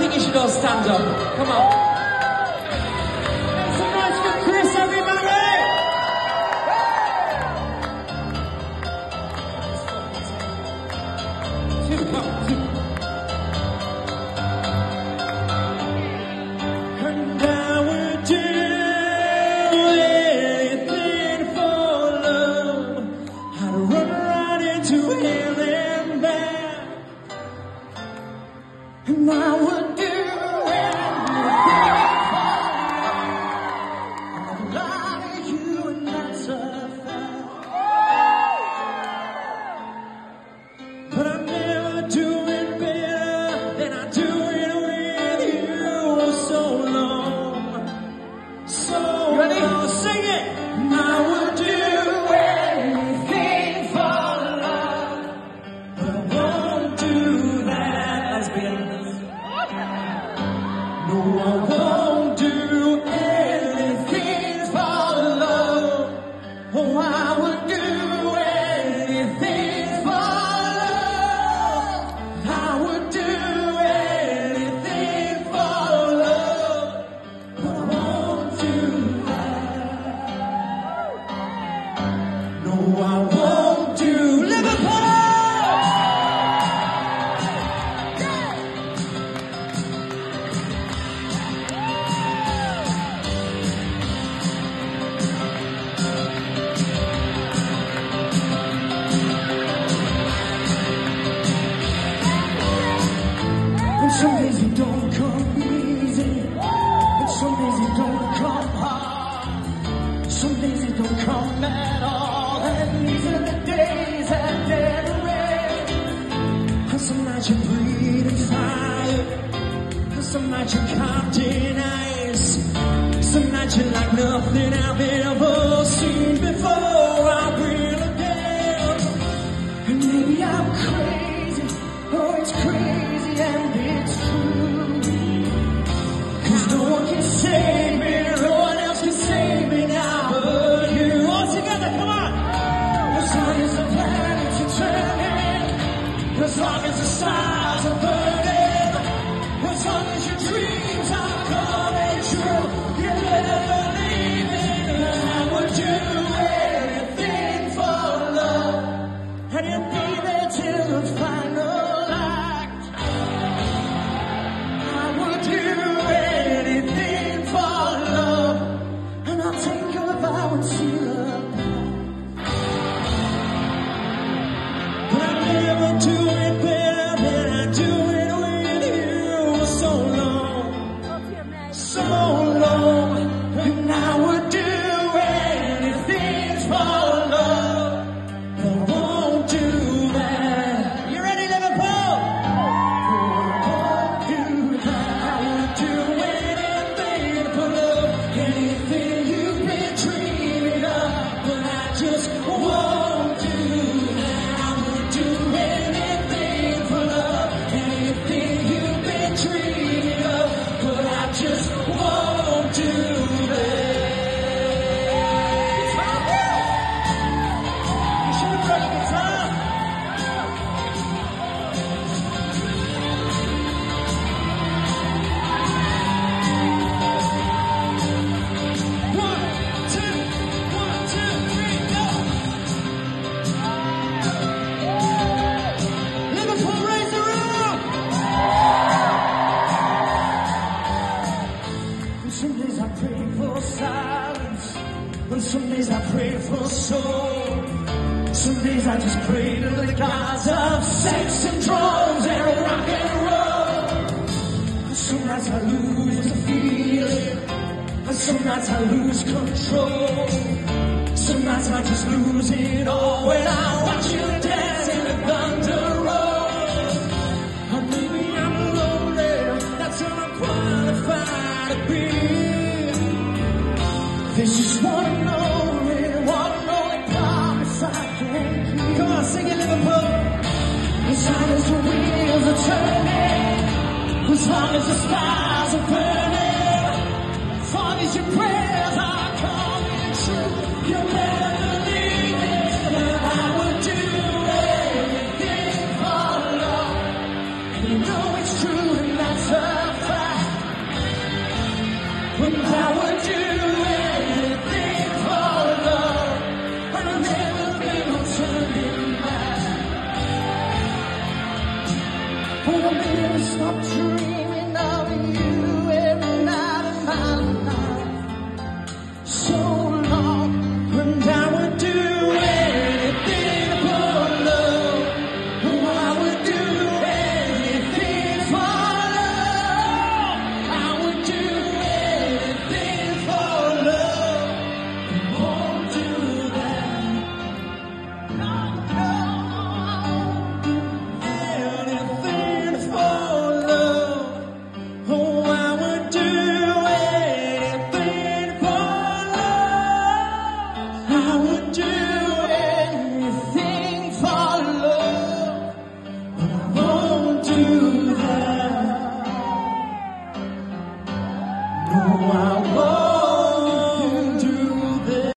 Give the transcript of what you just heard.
think you should all stand up. Come on. For Chris, everybody! Two, come two. No one. some days it don't come easy, and some days it don't come hard. Some days it don't come at all, and these are the days that never end. Cause some nights you breathe breathing fire, cause some nights you're in ice, some nights you're like nothing I've silence. And some days I pray for soul. Some days I just pray to the gods of sex and drums and rock and roll. And some nights I lose the feeling. And some nights I lose control. Some nights I just lose it all when I This is one and only, one and only promise I can. Come on, sing it, Liverpool. As hard as the wheels are turning, as long as the stars are burning. Stop dreaming of you